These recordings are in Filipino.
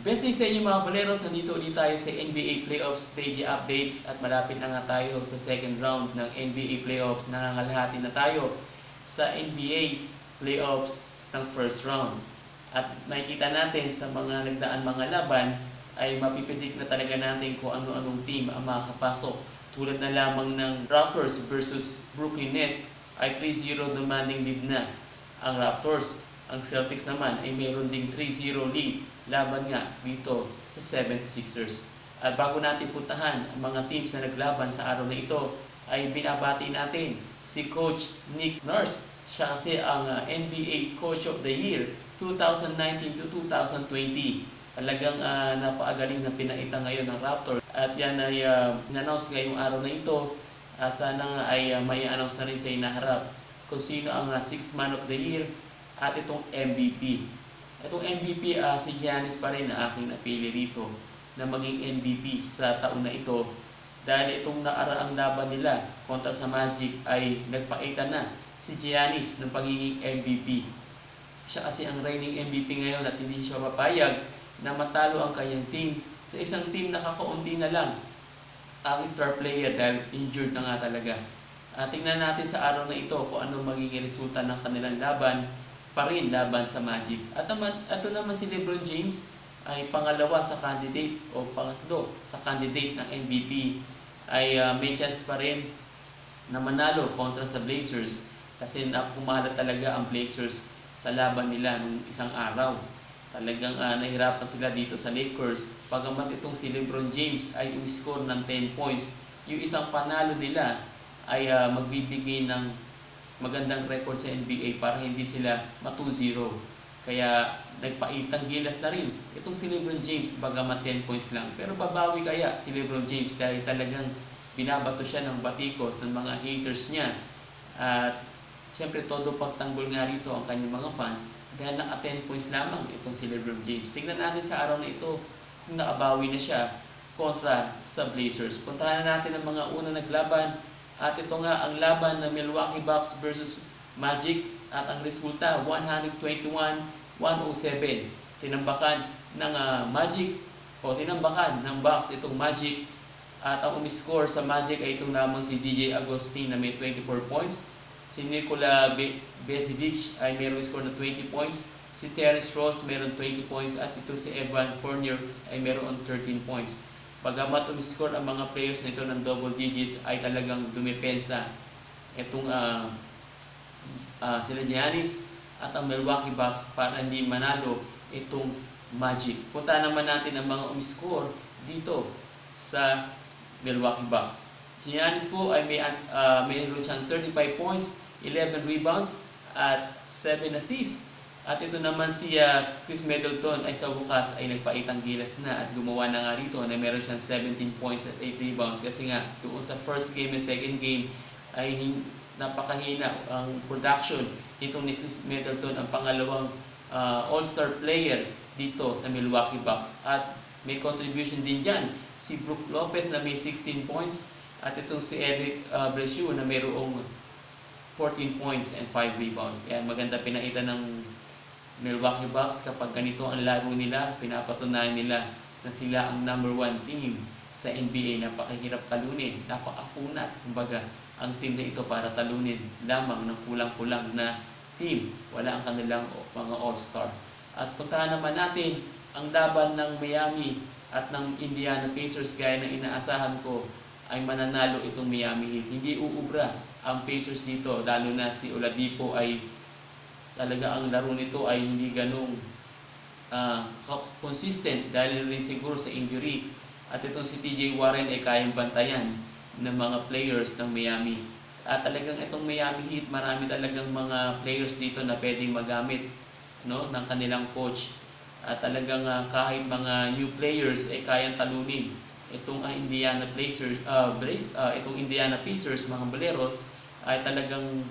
Best day sa inyo mga boleros, nandito ulit tayo sa NBA Playoffs Daily Updates at malapit na nga tayo sa second round ng NBA Playoffs. Nangangalahati na tayo sa NBA Playoffs ng first round. At nakikita natin sa mga nagdaan mga laban ay mapipidik na talaga natin kung ano-anong team ang makakapasok. Tulad na lamang ng Raptors versus Brooklyn Nets ay 3-0 demanding lead na ang Raptors. Ang Celtics naman ay mayroon ding 3-0 lead laban nga dito sa 76ers. At bago natin puntahan ang mga teams na naglaban sa araw na ito, ay binabati natin si Coach Nick Nurse. Siya kasi ang uh, NBA Coach of the Year 2019 to 2020. Talagang uh, napakagaling na pinaita ngayon ng Raptors. At yan ay uh, in-announce ngayong araw na ito. At sana nga ay uh, may announce na rin sa inaharap kung sino ang uh, 6 man of the year at itong MVP. Itong MVP, uh, si Giannis pa rin na aking napili rito na maging MVP sa taon na ito dahil itong naaraang laban nila kontra sa Magic ay nagpakita na si Giannis ng pagiging MVP. Siya kasi ang reigning MVP ngayon at hindi siya papayag na matalo ang kanyang team sa isang team na kakaunti na lang ang star player dahil injured na nga talaga. Uh, tingnan natin sa araw na ito kung ano magiging resulta ng kanilang laban pa rin laban sa Magic. At naman, ito naman si LeBron James ay pangalawa sa candidate o pangatlo sa candidate ng MVP ay uh, may chance pa rin na manalo kontra sa Blazers kasi napumahala talaga ang Blazers sa laban nila nung isang araw. Talagang uh, nahirapan sila dito sa Lakers. Pagamat itong si LeBron James ay umiscore ng 10 points, yung isang panalo nila ay uh, magbibigay ng magandang record sa NBA para hindi sila matu-0. Kaya nagpaitang gilas na rin itong si LeBron James bagamat 10 points lang. Pero babawi kaya si LeBron James dahil talagang binabato siya ng batikos ng mga haters niya. At siyempre todo pagtanggol nga rito ang kanyang mga fans dahil naka 10 points lamang itong si LeBron James. Tingnan natin sa araw na ito kung nakabawi na siya kontra sa Blazers. Puntahan na natin ang mga unang naglaban at ito nga ang laban ng Milwaukee Bucks versus Magic at ang resulta 121-107. Tinambakan ng uh, Magic o tinambakan ng Bucks itong Magic at ang umiscore sa Magic ay itong lamang si DJ Agustin na may 24 points. Si Nikola Be ay mayroong score na 20 points. Si Terrence Ross mayroon 20 points at ito si Evan Fournier ay mayroon 13 points. Pagamat umiscore ang mga players nito ng double digit ay talagang dumepensa itong uh, uh, sila Giannis at ang Milwaukee Bucks para hindi manalo itong Magic. Punta naman natin ang mga umiscore dito sa Milwaukee Bucks. Si Giannis po ay may, uh, mayroon siyang 35 points, 11 rebounds at 7 assists. At ito naman si uh, Chris Middleton ay sa bukas ay nagpaitang gilas na at gumawa na nga rito na meron siyang 17 points at 8 rebounds kasi nga doon sa first game and second game ay napakahina ang production nitong ni Chris Middleton ang pangalawang uh, all-star player dito sa Milwaukee Bucks at may contribution din dyan si Brook Lopez na may 16 points at itong si Eric uh, Bresciu na mayroong 14 points and 5 rebounds. Kaya maganda pinaita ng Milwaukee Bucks kapag ganito ang laro nila, pinapatunayan nila na sila ang number one team sa NBA. Napakahirap talunin, napakapunat. Kumbaga, ang team na ito para talunin lamang ng kulang-kulang na team. Wala ang kanilang mga all-star. At puntahan naman natin ang laban ng Miami at ng Indiana Pacers gaya ng inaasahan ko ay mananalo itong Miami Heat. Hindi uubra ang Pacers dito, lalo na si Oladipo ay talaga ang laro nito ay hindi ganong uh, consistent dahil rin siguro sa injury. At itong si TJ Warren ay kayang bantayan ng mga players ng Miami. At talagang itong Miami Heat, marami talagang mga players dito na pwedeng magamit no, ng kanilang coach. At talagang uh, kahit mga new players ay kayang talunin itong uh, Indiana Pacers, uh, Brace, uh, itong Indiana Pacers, mga boleros, ay talagang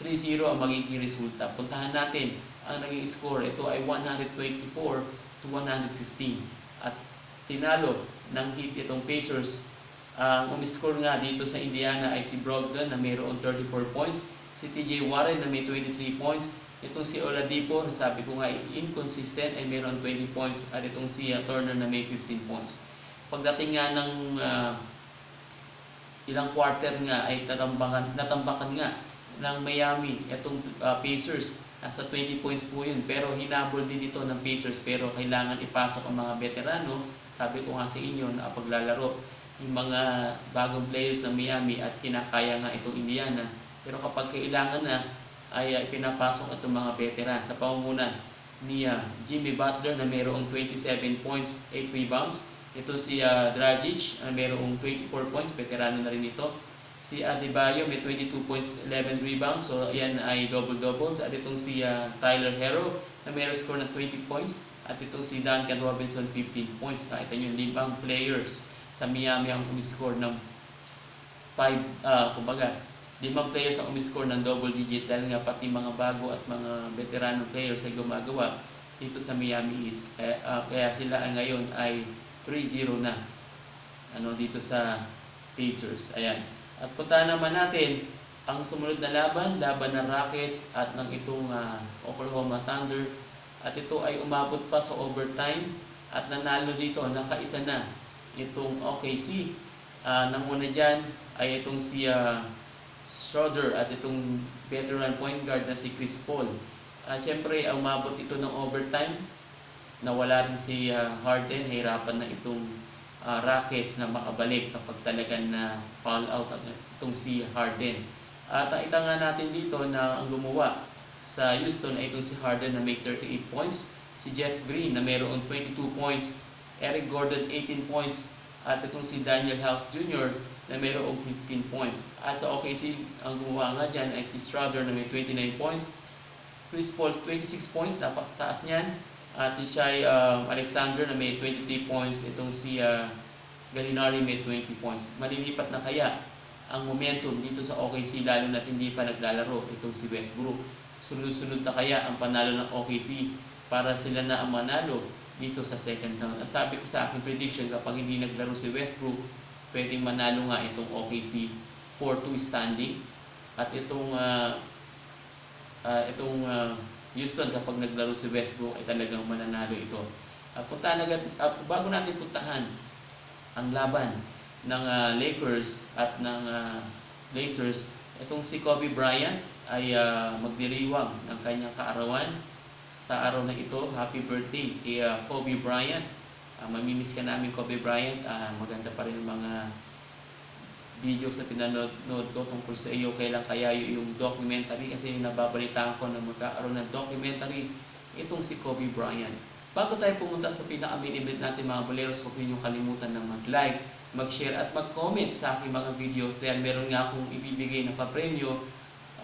3-0 ang magiging resulta. Puntahan natin ang naging score. Ito ay 124 to 115. At tinalo ng hit itong Pacers. Ang umiscore nga dito sa Indiana ay si Brogdon na mayroon 34 points. Si TJ Warren na may 23 points. Itong si Oladipo, nasabi ko nga inconsistent ay meron 20 points at itong si uh, Turner na may 15 points. Pagdating nga ng uh, ilang quarter nga ay tatambakan, natambakan nga ng Miami itong uh, Pacers. Nasa 20 points po yun. Pero hinabol din ito ng Pacers pero kailangan ipasok ang mga veterano. Sabi ko nga sa inyo na paglalaro yung mga bagong players ng Miami at kinakaya nga itong Indiana. Pero kapag kailangan na ay uh, pinapasok itong mga veteran. Sa pamumunan ni uh, Jimmy Butler na mayroong 27 points, 8 rebounds. Ito si uh, Dragic na mayroong 24 points, veterano na rin ito. Si Adebayo may 22 points, 11 rebounds. So yan ay double-double. At itong si uh, Tyler Hero na mayroong score ng 20 points. At itong si Duncan Robinson 15 points. Nakita nyo, limang players sa Miami ang umiscore ng 5, uh, kumbaga, limang players ang umiscore ng double digit dahil nga pati mga bago at mga veterano players ay gumagawa dito sa Miami Heat. Kaya, uh, kaya sila ay ngayon ay 3-0 na ano dito sa Pacers. Ayan. At punta naman natin ang sumunod na laban, laban ng Rockets at ng itong uh, Oklahoma Thunder. At ito ay umabot pa sa overtime at nanalo dito, nakaisa na itong OKC. Uh, nanguna dyan ay itong si uh, Schroeder at itong veteran point guard na si Chris Paul. At syempre, ang umabot ito ng overtime, nawala rin si uh, Harden, hirapan na itong uh, Rockets na makabalik kapag talagang na foul out itong si Harden. At nakita nga natin dito na ang gumawa sa Houston ay itong si Harden na may 38 points, si Jeff Green na mayroon 22 points, Eric Gordon 18 points, at itong si Daniel House Jr. na mayroong 15 points. At sa OKC, ang gumawa nga dyan ay si Strouder na may 29 points, Chris Paul 26 points, napakataas niyan, at si Shai um, Alexander na may 23 points, itong si uh, Gallinari may 20 points. Malilipat na kaya ang momentum dito sa OKC lalo na hindi pa naglalaro itong si Westbrook. Sunod-sunod na kaya ang panalo ng OKC para sila na ang manalo dito sa second round. At sabi ko sa aking prediction kapag hindi naglaro si Westbrook, pwedeng manalo nga itong OKC 4-2 standing. At itong uh, uh, itong uh, Houston kapag naglaro si Westbrook ay talagang mananalo ito. Uh, punta na uh, bago natin puntahan ang laban ng uh, Lakers at ng uh, Blazers, itong si Kobe Bryant ay uh, magdiriwang ng kanyang kaarawan sa araw na ito. Happy birthday kay uh, Kobe Bryant. Uh, mamimiss ka namin Kobe Bryant. Uh, maganda pa rin mga videos na pinanood ko tungkol sa iyo. Kailan kaya yung documentary kasi nababalitaan ko na magkakaroon ng documentary itong si Kobe Bryant. Bago tayo pumunta sa pinaka-main event natin mga boleros, huwag ninyong kalimutan na mag-like, mag-share at mag-comment sa aking mga videos dahil meron nga akong ibibigay na papremyo.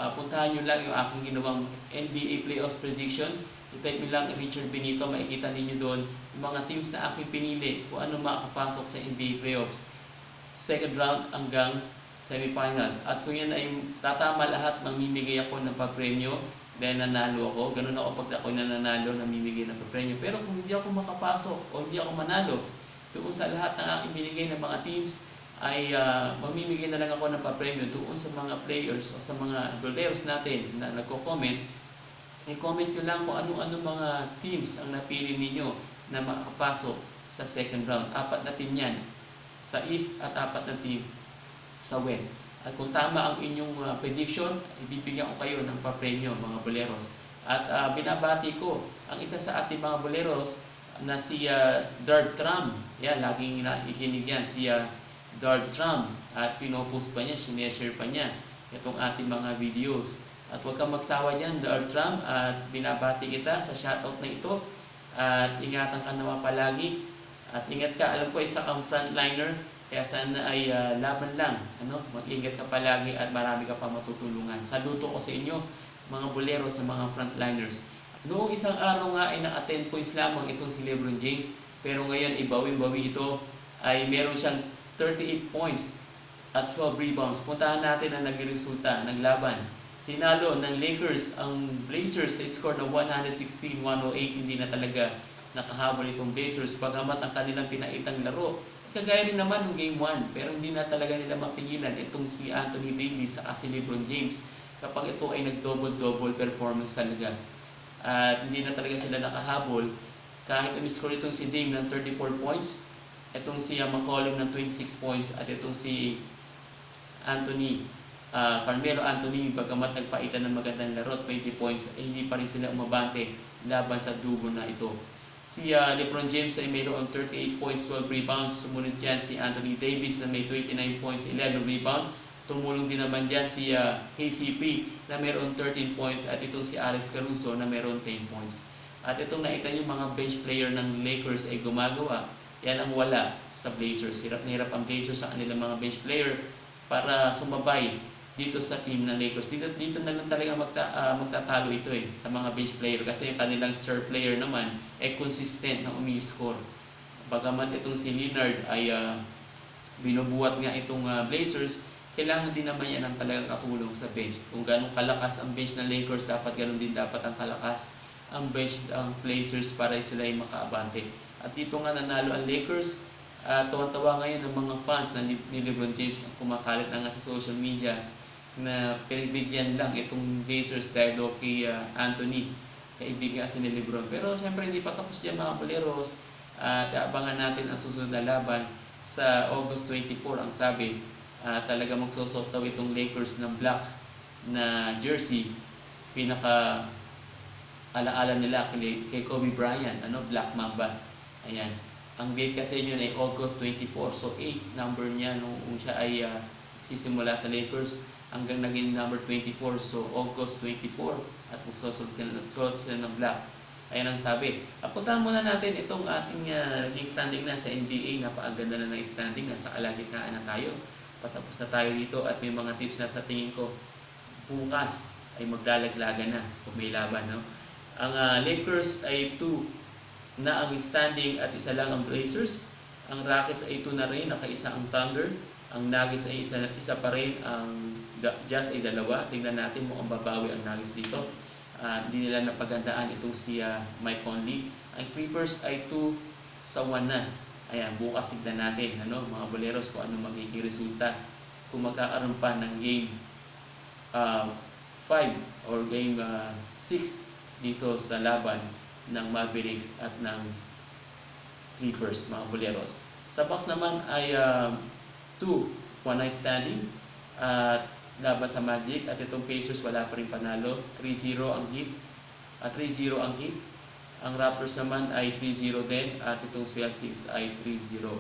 Uh, puntahan nyo lang yung aking ginawang NBA Playoffs Prediction. I-type nyo lang Richard Benito, makikita ninyo doon yung mga teams na aking pinili kung ano makakapasok sa NBA Playoffs. Second round hanggang semifinals. At kung yan ay tatama lahat, mamimigay ako ng papremyo dahil nanalo ako. Ganun ako pag ako nananalo, namimigay ng papremyo. Pero kung hindi ako makapasok o hindi ako manalo, doon sa lahat ng aking binigay ng mga teams, ay uh, mamimigay na lang ako ng papremyo doon sa mga players o sa mga players natin na nagko-comment i-comment nyo lang kung ano-ano mga teams ang napili ninyo na makapasok sa second round. Apat na team yan sa East at apat na team sa West. At kung tama ang inyong uh, prediction, ibibigyan ko kayo ng papremyo mga boleros. At uh, binabati ko ang isa sa ating mga boleros na si uh, Dard Trump. Yan, laging nakikinig yan, si uh, Dard Trump. At pinopost pa niya, sineshare pa niya itong ating mga videos. At huwag kang magsawa dyan, Dard Trump. At binabati kita sa shoutout na ito. At ingatan ka naman palagi. At ingat ka, alam ko isa kang frontliner. Kaya sana ay uh, laban lang. Ano? Mag-ingat ka palagi at marami ka pa matutulungan. Saluto ko sa inyo, mga bolero sa mga frontliners. Noong isang araw nga ay 10 points lamang itong si Lebron James. Pero ngayon, ibawin-bawi ito ay meron siyang 38 points at 12 rebounds. Puntahan natin ang naging resulta ng laban. Tinalo ng Lakers ang Blazers sa score na 116-108. Hindi na talaga nakahabol itong Blazers bagamat ang kanilang pinaitang laro. Kagaya rin naman ng Game 1 pero hindi na talaga nila mapigilan itong si Anthony Davis sa si LeBron James kapag ito ay nag-double-double performance talaga. At hindi na talaga sila nakahabol. Kahit umiscore itong si Dame ng 34 points, itong si uh, McCollum ng 26 points, at itong si Anthony, ah, Carmelo Anthony, bagamat nagpaitan ng magandang laro at 20 points, ay hindi pa rin sila umabante laban sa dugo na ito. Si ah, LeBron James ay mayroon 38 points, 12 rebounds. Sumunod dyan si Anthony Davis na may 29 points, 11 rebounds. Tumulong din naman dyan si ah, KCP na mayroon 13 points at itong si Alex Caruso na mayroon 10 points. At itong nakita yung mga bench player ng Lakers ay gumagawa. Yan ang wala sa Blazers. Hirap na hirap ang Blazers sa kanilang mga bench player para sumabay dito sa team ng Lakers. Dito, dito na lang talaga magta, ah, magtatalo ito eh sa mga bench player kasi yung kanilang star player naman ay consistent na umi-score. Bagamat itong si Leonard ay ah, binubuhat nga itong ah, Blazers, kailangan din naman yan ng talagang katulong sa bench. Kung ganong kalakas ang bench ng Lakers, dapat ganun din dapat ang kalakas ang bench ng Blazers para sila ay makaabante. At dito nga nanalo ang Lakers, at tuwan-tawa ngayon ng mga fans na ni, ni LeBron James ang kumakalit na nga sa social media na pinibigyan lang itong Blazers dahil kay ah, Anthony kaibigan kasi ni Lebron. Pero syempre hindi pa tapos dyan mga boleros. At abangan natin ang susunod na laban sa August 24 ang sabi ah, talaga magsusot daw itong Lakers ng black na jersey. Pinaka alaala nila kay, kay Kobe Bryant. Ano Black Mamba. Ayan. Ang date kasi yun ay August 24 so 8 number niya nung siya ay ah, sisimula sa Lakers hanggang naging number 24 so August 24 at magsusuot sila, ng black. Ayan ang sabi. Apuntahan muna natin itong ating uh, standing na sa NBA napakaganda na ng standing nasa kalagitnaan na tayo. Patapos na tayo dito at may mga tips na sa tingin ko bukas ay maglalaglagan na kung may laban no? ang ah, Lakers ay 2 na ang standing at isa lang ang Blazers. Ang Rockets ay 2 na rin nakaisa ang Thunder ang Nuggets ay isa, isa pa rin ang Jazz ay dalawa. Tingnan natin mukhang babawi ang Nuggets dito. Ah, Hindi nila napagandaan itong si ah, Mike Conley. Ang Clippers ay 2 sa 1 na. Ayan, bukas tignan natin ano, mga boleros kung ano magiging resulta. Kung magkakaroon pa ng game 5 or game 6 dito sa laban ng Mavericks at ng Clippers, mga boleros. Sa box naman ay 2, 1 night standing. At laban sa Magic at itong Pacers wala pa rin panalo. 3-0 ang Hits at 3-0 ang Heat. Ang Raptors naman ay 3-0 din at itong Celtics ay 3-0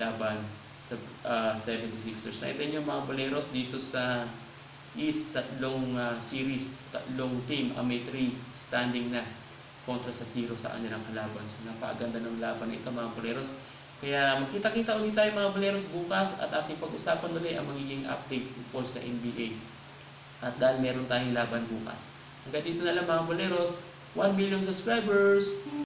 laban sa ah, 76ers nakita nyo mga boleros dito sa East tatlong ah, series tatlong team ang may 3 standing na kontra sa 0 sa kanilang kalaban. So napakaganda ng laban na ito mga boleros kaya magkita-kita ulit tayo mga boleros bukas at ating pag-usapan ulit ang magiging update tungkol sa NBA. At dahil meron tayong laban bukas. Hanggang dito na lang mga boleros, 1 million subscribers!